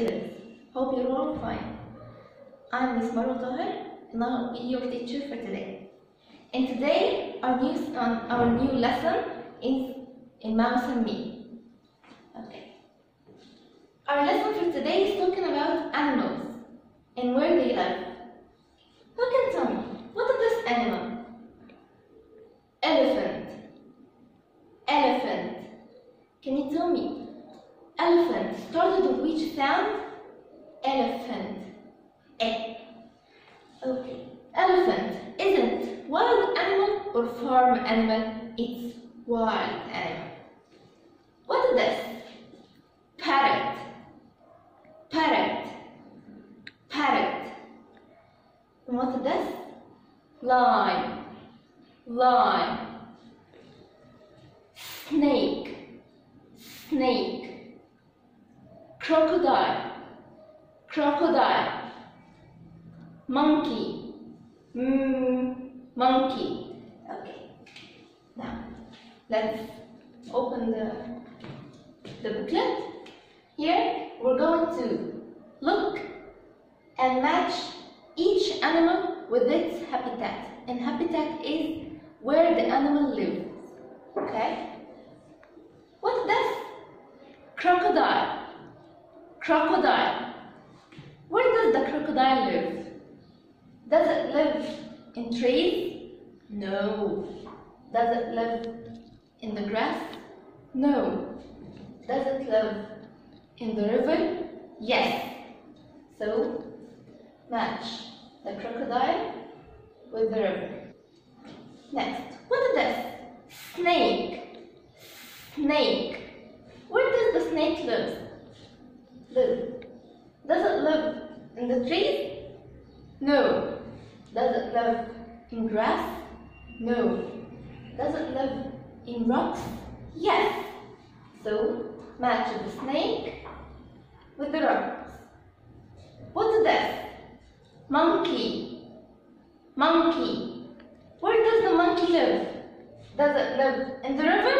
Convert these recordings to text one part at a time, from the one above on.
students. Hope you're all fine. I'm Miss Marwa Tahir, and I'll be your teacher for today. And today, our new, um, our new lesson is in Mouse and Me. Okay. Our lesson for today is talking about animals and where they live. Who can tell me, what is this animal? Elephant. Elephant. Can you tell me? Elephant started with which sound? Elephant. Eh. Okay. Elephant isn't wild animal or farm animal. It's wild animal. What is this? Parrot. Parrot. Parrot. And what is this? Lion. Lion. Snake. Snake. Crocodile. Crocodile. Monkey. Mm, monkey. Let's open the, the booklet. Here, we're going to look and match each animal with its habitat. And habitat is where the animal lives. Okay? What's this? Crocodile. Crocodile. Where does the crocodile live? Does it live in trees? No. Does it live in the grass? No. Does it live in the river? Yes. So, match the crocodile with the river. Next, what is this? Snake. Snake. Where does the snake live? Live. Does it live in the trees? No. Does it live in grass? No. Does it live in rocks? Yes. So, match the snake with the rocks. What is this? Monkey. Monkey. Where does the monkey live? Does it live in the river?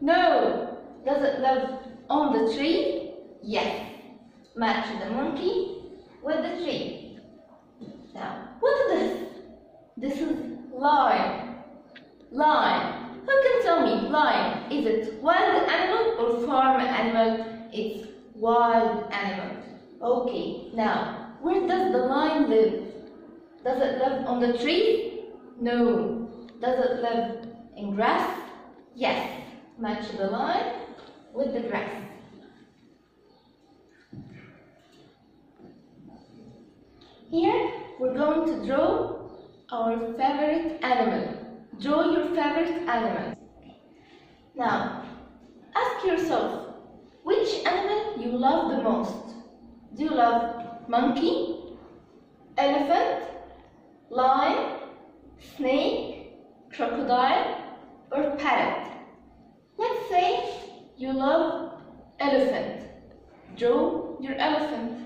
No. Does it live on the tree? Yes. Match the monkey with the tree. Now, what is this? This is lion. Lion. Who can tell me, lion, is it wild animal or farm animal? It's wild animal. Okay, now, where does the lion live? Does it live on the tree? No. Does it live in grass? Yes. Match the lion with the grass. Here, we're going to draw our favorite animal. Draw your favorite animal. Now, ask yourself, which animal you love the most? Do you love monkey, elephant, lion, snake, crocodile, or parrot? Let's say you love elephant. Draw your elephant.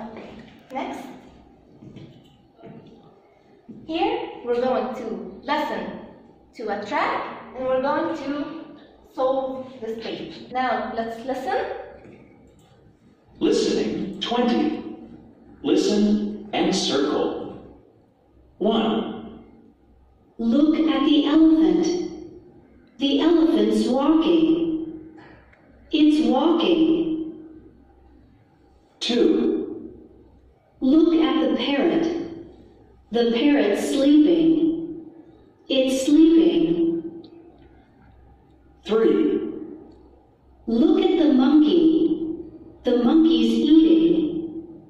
Okay, next. Here we're going to listen to a track and we're going to solve this page. Now let's listen. Listening 20. Listen and circle. 1, Look at the elephant. The elephant's walking. It's walking. 2, Look at the parrot. The parrot's sleeping. It's sleeping. 3, Look at the monkey. The monkey's eating.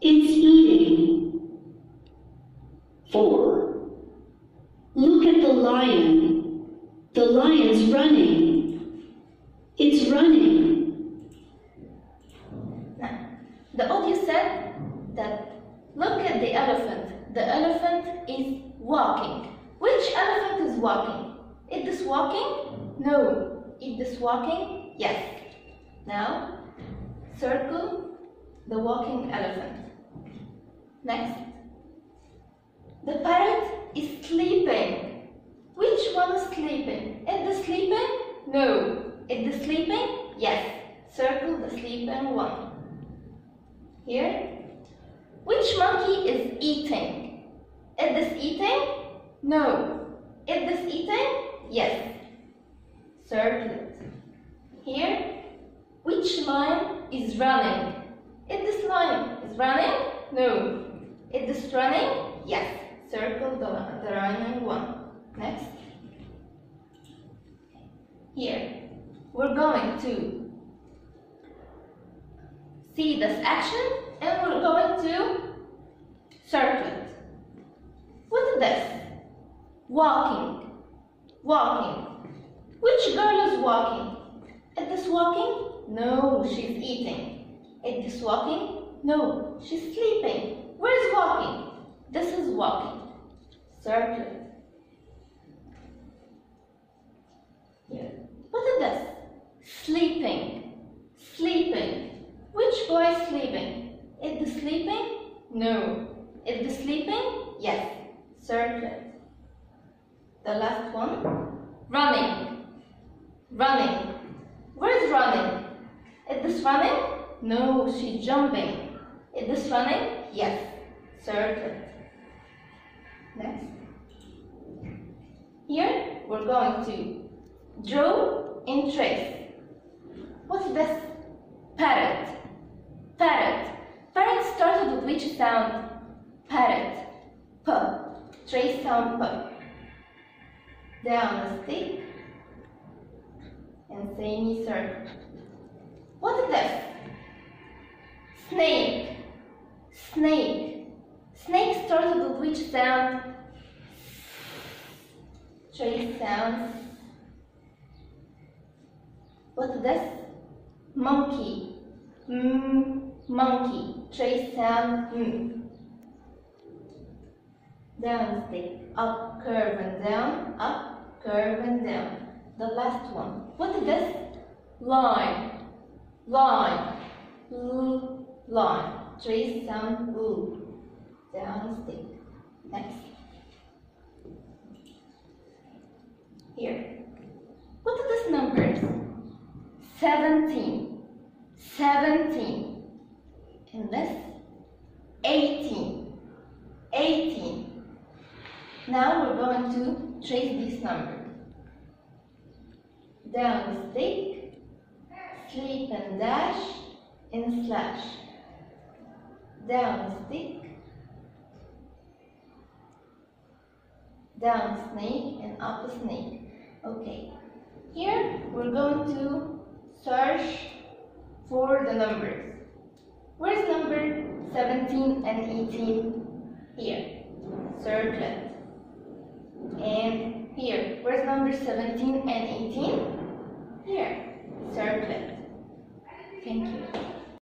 It's eating. 4, Look at the lion. The lion's running. It's running. The audience said that look at the elephant. The elephant is walking. Which elephant is walking? Is this walking? No. Is this walking? Yes. Now, circle the walking elephant. Next. The parrot is sleeping. Which one is sleeping? Is the sleeping? No. Is the sleeping? Yes. Circle the sleeping one. Here. Which monkey is eating? Is this eating? No. Is this eating? Yes. Circle it. Here. Which line is running? Is this line is running? No. Is this running? Yes. Circle the, the running one. Next. Here. We're going to see this action and we're going to circle it. What is this? Walking. Walking. Which girl is walking? Is this walking? No, she's eating. Is this walking? No, she's sleeping. Where's walking? This is walking. Circle. Here. What is this? Sleeping. Sleeping. Which boy is sleeping? Is the sleeping? No. Is the sleeping? Yes. Circle. The last one. Running. Running. Where's running? Is this running? No, she's jumping. Is this running? Yes. Circle. Next. Here we're going to draw and trace. What's this? Parrot. Parrot. Parrot started with which sound? Parrot. P. Trace sound P. Down a stick and semicircle. What is this? Snake. Snake. Snake started with which sound? Trace sound. What is this? Monkey. Mm, monkey. Trace sound. Mm. Down stick. Up, curve and down. Up, curve and down. The last one. What is this? Line. Line. Line. Trace sound. L. Down stick. Next. Here. What are these numbers? 17. 17. And this? 18. 18. Now we're going to trace this number. Down stick, sleep and dash, and slash. Down stick, down snake and up snake. Okay. Here we're going to search for the numbers. Where's number 17 and 18? Here. It. And here. Where's number 17 and 18? Here. Circle it. Thank you.